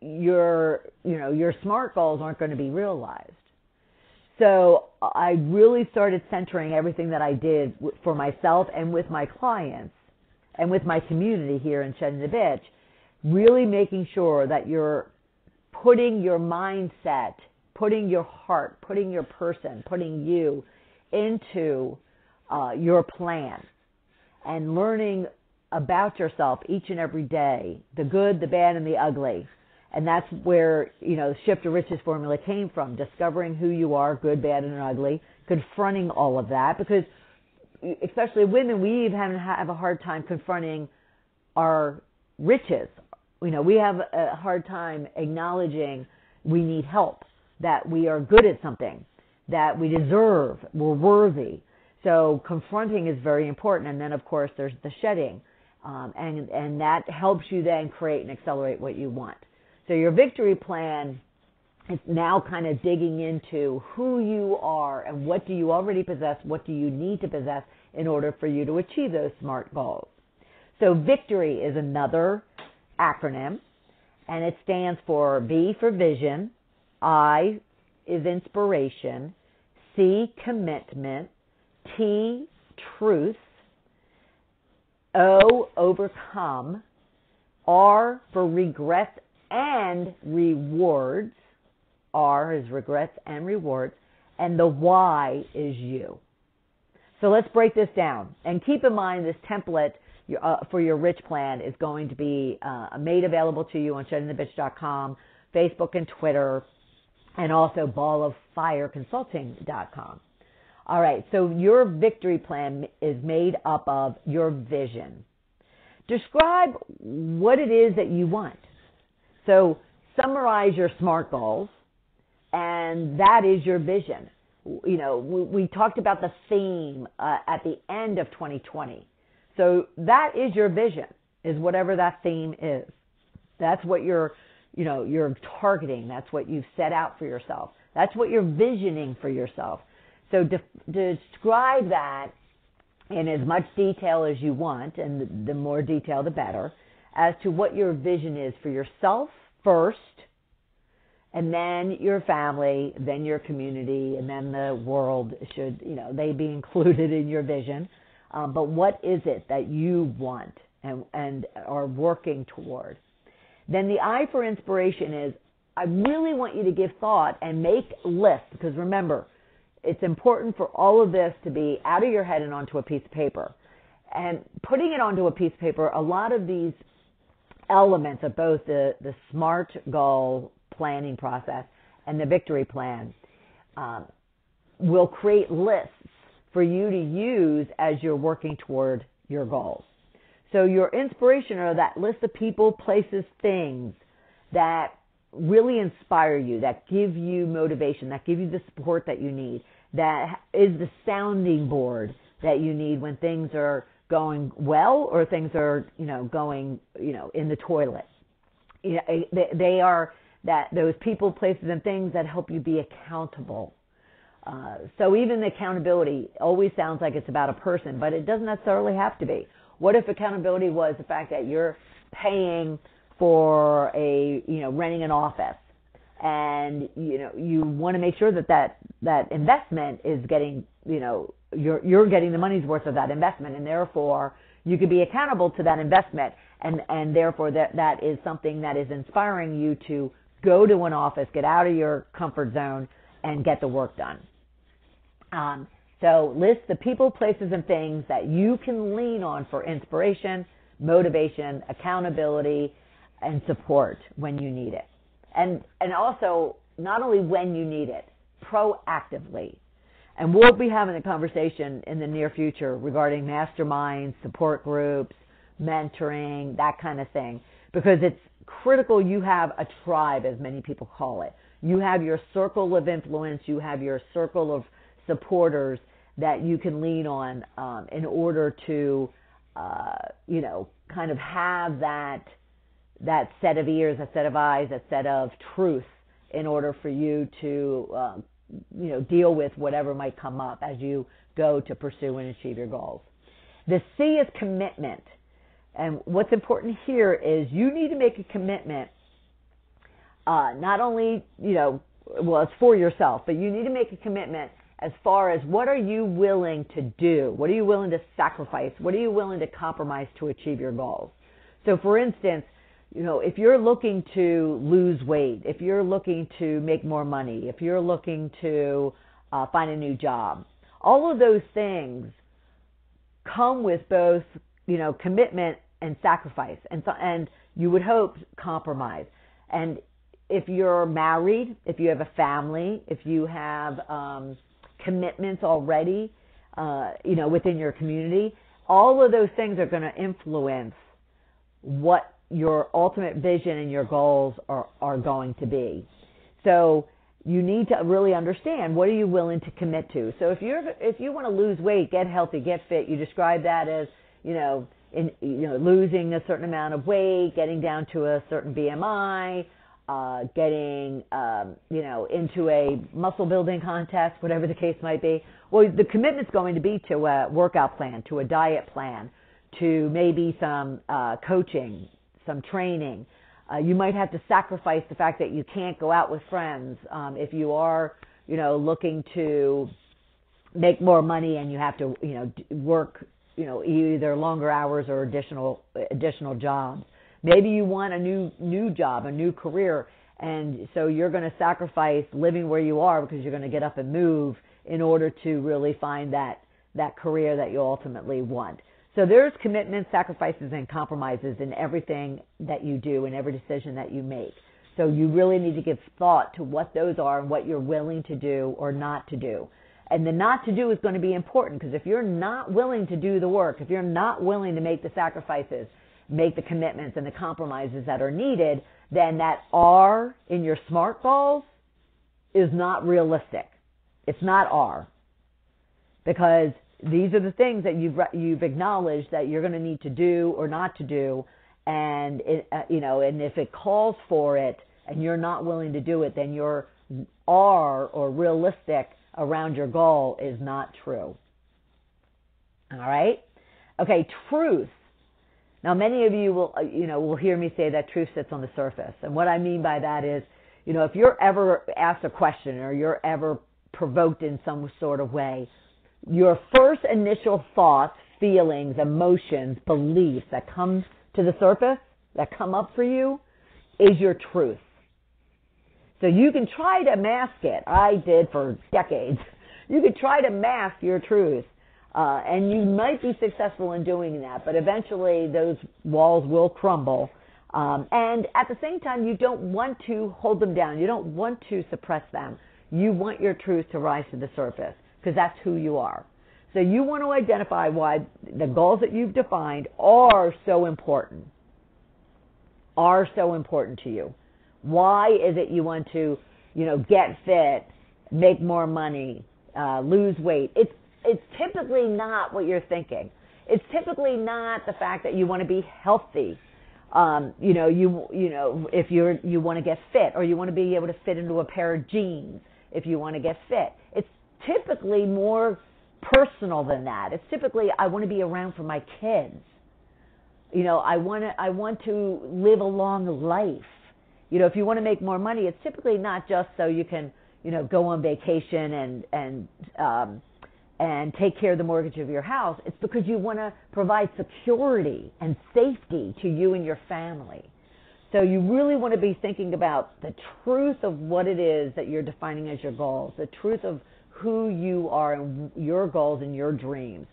your you know your smart goals aren't going to be realized. So I really started centering everything that I did for myself and with my clients and with my community here in Shedding the Bitch, really making sure that you're putting your mindset, putting your heart, putting your person, putting you into uh, your plan and learning about yourself each and every day the good, the bad, and the ugly. And that's where you know the shift to riches formula came from discovering who you are good bad and ugly confronting all of that. Because especially women we even have a hard time confronting our riches. You know we have a hard time acknowledging we need help that we are good at something that we deserve we're worthy so confronting is very important. And then of course there's the shedding. Um, and and that helps you then create and accelerate what you want. So your victory plan is now kind of digging into who you are and what do you already possess, what do you need to possess in order for you to achieve those SMART goals. So victory is another acronym and it stands for V for vision, I is inspiration, C commitment, T truth, O overcome, R for regrets and rewards. R is regrets and rewards. And the Y is you. So let's break this down. And keep in mind this template uh, for your rich plan is going to be uh, made available to you on sheddingthebitch.com, Facebook and Twitter, and also balloffireconsulting.com. All right, so your victory plan is made up of your vision. Describe what it is that you want. So summarize your SMART goals, and that is your vision. You know, we, we talked about the theme uh, at the end of 2020. So that is your vision, is whatever that theme is. That's what you're, you know, you're targeting. That's what you've set out for yourself. That's what you're visioning for yourself. So de- describe that in as much detail as you want, and the more detail, the better as to what your vision is for yourself first, and then your family, then your community, and then the world should, you know, they be included in your vision. Um, but what is it that you want and, and are working toward? Then the I for inspiration is I really want you to give thought and make lists because remember, it's important for all of this to be out of your head and onto a piece of paper. And putting it onto a piece of paper, a lot of these elements of both the, the SMART goal planning process and the victory plan um, will create lists for you to use as you're working toward your goals. So your inspiration are that list of people, places, things that really inspire you, that give you motivation, that give you the support that you need, that is the sounding board that you need when things are going well or things are you know going you know in the toilet. You know, eh, they, they are that those people places and things that help you be accountable. Uh, so even the accountability always sounds like it's about a person but it doesn't necessarily have to be. What if accountability was the fact that you're paying for a you know renting an office and you know you want to make sure that that that investment is getting you know you're you're getting the money's worth of that investment and therefore you could be accountable to that investment and and therefore that that is something that is inspiring you to go to an office get out of your comfort zone and get the work done. Um, so list the people places and things that you can lean on for inspiration motivation accountability and support when you need it and and also not only when you need it proactively and we'll be having a conversation in the near future regarding masterminds, support groups, mentoring, that kind of thing, because it's critical you have a tribe, as many people call it. You have your circle of influence, you have your circle of supporters that you can lean on um, in order to, uh, you know, kind of have that that set of ears, that set of eyes, that set of truth in order for you to, uh, you know, deal with whatever might come up as you go to pursue and achieve your goals. The C is commitment. And what's important here is you need to make a commitment, uh, not only, you know, well, it's for yourself, but you need to make a commitment as far as what are you willing to do? What are you willing to sacrifice? What are you willing to compromise to achieve your goals? So, for instance, you know, if you're looking to lose weight, if you're looking to make more money, if you're looking to uh, find a new job, all of those things come with both, you know, commitment and sacrifice, and so, and you would hope compromise. And if you're married, if you have a family, if you have um, commitments already, uh, you know, within your community, all of those things are going to influence what your ultimate vision and your goals are, are going to be. So you need to really understand what are you willing to commit to. So if you're if you want to lose weight, get healthy, get fit, you describe that as you know in you know losing a certain amount of weight, getting down to a certain BMI, uh, getting um, you know into a muscle building contest, whatever the case might be. Well, the commitment's going to be to a workout plan, to a diet plan, to maybe some uh, coaching, some training. Uh, you might have to sacrifice the fact that you can't go out with friends um, if you are, you know, looking to make more money and you have to, you know, work, you know, either longer hours or additional additional jobs. Maybe you want a new new job, a new career, and so you're going to sacrifice living where you are because you're going to get up and move in order to really find that that career that you ultimately want. So there's commitments, sacrifices, and compromises in everything that you do and every decision that you make. So you really need to give thought to what those are and what you're willing to do or not to do. And the not to do is going to be important because if you're not willing to do the work, if you're not willing to make the sacrifices, make the commitments and the compromises that are needed, then that R in your SMART goals is not realistic. It's not R. Because these are the things that you've you've acknowledged that you're going to need to do or not to do, and it, uh, you know, and if it calls for it and you're not willing to do it, then your R or realistic around your goal is not true. All right. Okay, truth. Now, many of you will, uh, you know, will hear me say that truth sits on the surface, and what I mean by that is, you know, if you're ever asked a question or you're ever provoked in some sort of way, your first initial thoughts, feelings, emotions, beliefs that come to the surface, that come up for you, is your truth. So you can try to mask it. I did for decades. You could try to mask your truth. Uh, and you might be successful in doing that, but eventually those walls will crumble. Um, and at the same time, you don't want to hold them down. You don't want to suppress them. You want your truth to rise to the surface because that's who you are. So you want to identify why the goals that you've defined are so important. Are so important to you. Why is it you want to, you know, get fit, make more money, uh, lose weight? It's it's typically not what you're thinking. It's typically not the fact that you want to be healthy. Um, you know, you you know, if you're you want to get fit or you want to be able to fit into a pair of jeans if you want to get fit. Typically more personal than that. It's typically I want to be around for my kids. You know, I want to I want to live a long life. You know, if you want to make more money, it's typically not just so you can, you know, go on vacation and and um and take care of the mortgage of your house. It's because you want to provide security and safety to you and your family. So you really want to be thinking about the truth of what it is that you're defining as your goals, the truth of who you are and your goals and your dreams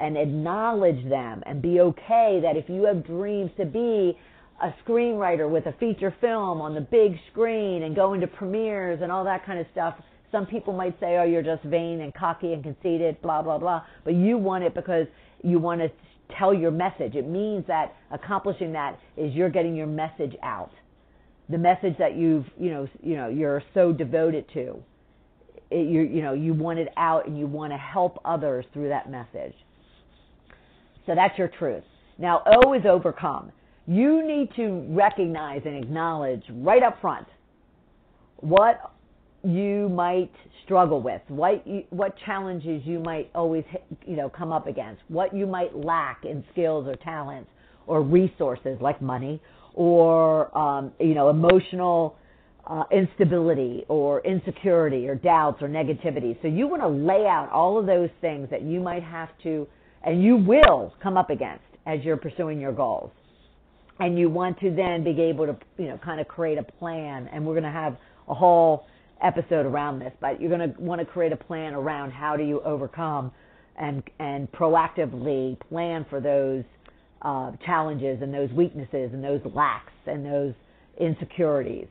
and acknowledge them and be okay that if you have dreams to be a screenwriter with a feature film on the big screen and going to premieres and all that kind of stuff, some people might say, oh, you're just vain and cocky and conceited, blah, blah, blah. But you want it because you want to tell your message. It means that accomplishing that is you're getting your message out. The message that you've, you know, you know, you're so devoted to it, you you know you want it out and you want to help others through that message. So that's your truth. Now O is overcome. You need to recognize and acknowledge right up front what you might struggle with, what you, what challenges you might always you know come up against, what you might lack in skills or talents or resources like money or um, you know emotional uh, instability or insecurity or doubts or negativity. So you want to lay out all of those things that you might have to and you will come up against as you're pursuing your goals. And you want to then be able to you know kind of create a plan and we're going to have a whole episode around this, but you're going to want to create a plan around how do you overcome and and proactively plan for those uh, challenges and those weaknesses and those lacks and those insecurities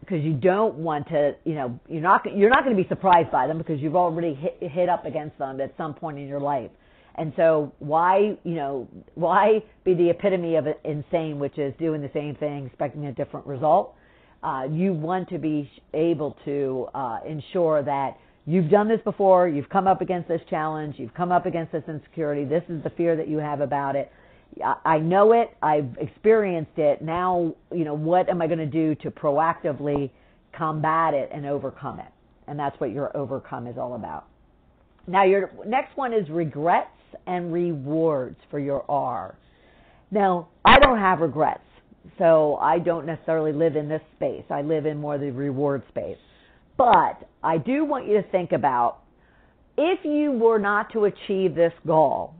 because uh, you don't want to you know you're not you're not going to be surprised by them because you've already hit, hit up against them at some point in your life and so why you know why be the epitome of insane which is doing the same thing expecting a different result uh, you want to be able to uh, ensure that you've done this before, you've come up against this challenge, you've come up against this insecurity, this is the fear that you have about it. I know it, I've experienced it. Now, you know, what am I going to do to proactively combat it and overcome it? And that's what your overcome is all about. Now, your next one is regrets and rewards for your R. Now, I don't have regrets. So I don't necessarily live in this space. I live in more the reward space. But I do want you to think about if you were not to achieve this goal,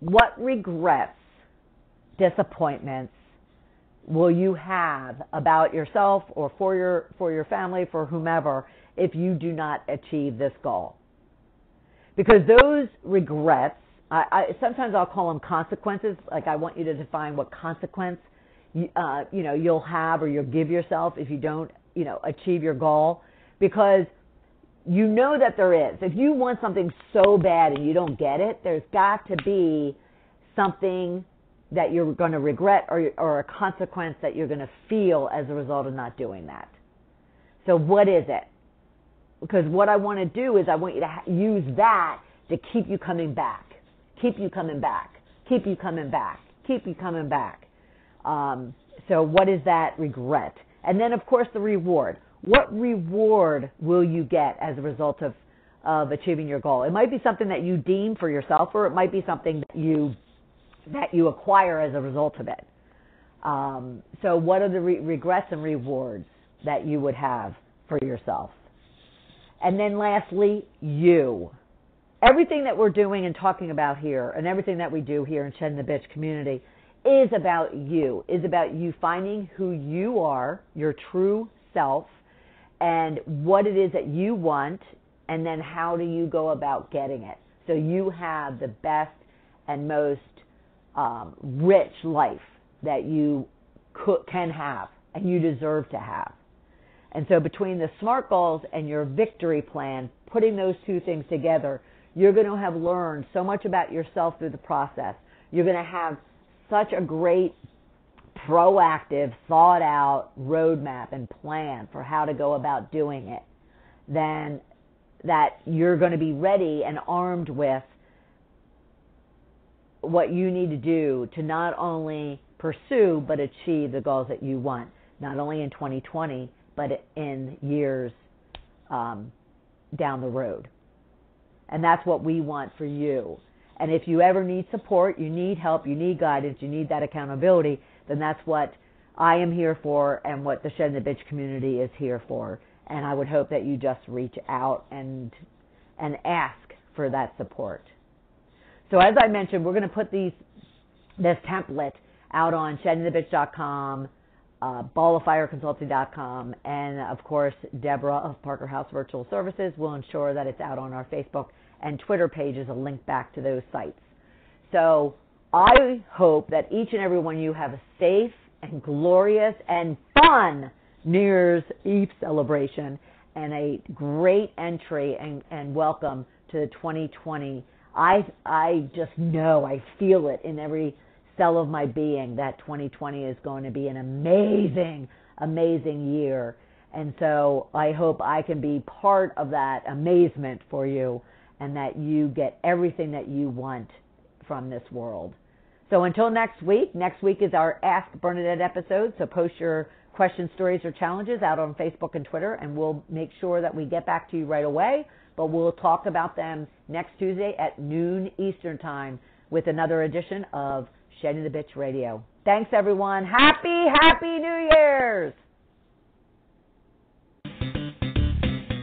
what regrets, disappointments will you have about yourself or for your for your family, for whomever, if you do not achieve this goal? Because those regrets, I, I sometimes I'll call them consequences. Like I want you to define what consequence uh, you know you'll have or you'll give yourself if you don't you know achieve your goal because you know that there is if you want something so bad and you don't get it there's got to be something that you're going to regret or, or a consequence that you're going to feel as a result of not doing that so what is it because what i want to do is i want you to ha- use that to keep you coming back keep you coming back keep you coming back keep you coming back um, so, what is that regret? And then, of course, the reward. What reward will you get as a result of, of achieving your goal? It might be something that you deem for yourself, or it might be something that you that you acquire as a result of it. Um, so, what are the re- regrets and rewards that you would have for yourself? And then, lastly, you. Everything that we're doing and talking about here, and everything that we do here in Shedding the Bitch community, is about you, is about you finding who you are, your true self, and what it is that you want, and then how do you go about getting it. So you have the best and most um, rich life that you could, can have and you deserve to have. And so between the SMART goals and your victory plan, putting those two things together, you're going to have learned so much about yourself through the process. You're going to have such a great proactive, thought out roadmap and plan for how to go about doing it, then that you're going to be ready and armed with what you need to do to not only pursue but achieve the goals that you want, not only in 2020, but in years um, down the road. And that's what we want for you. And if you ever need support, you need help, you need guidance, you need that accountability, then that's what I am here for and what the Shedding the Bitch community is here for. And I would hope that you just reach out and and ask for that support. So as I mentioned, we're going to put these this template out on sheddingthebitch.com, uh, balloffireconsulting.com, and of course, Deborah of Parker House Virtual Services will ensure that it's out on our Facebook and Twitter pages a link back to those sites. So I hope that each and every one of you have a safe and glorious and fun New Year's Eve celebration and a great entry and, and welcome to the 2020. I I just know I feel it in every cell of my being that 2020 is going to be an amazing, amazing year. And so I hope I can be part of that amazement for you and that you get everything that you want from this world. So until next week, next week is our Ask Bernadette episode. So post your questions, stories, or challenges out on Facebook and Twitter, and we'll make sure that we get back to you right away. But we'll talk about them next Tuesday at noon Eastern Time with another edition of Shedding the Bitch Radio. Thanks, everyone. Happy, happy New Year's!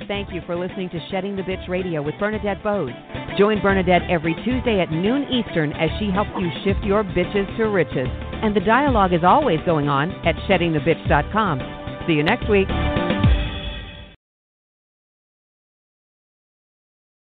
Thank you for listening to Shedding the Bitch Radio with Bernadette Boas. Join Bernadette every Tuesday at noon Eastern as she helps you shift your bitches to riches. And the dialogue is always going on at sheddingthebitch.com. See you next week.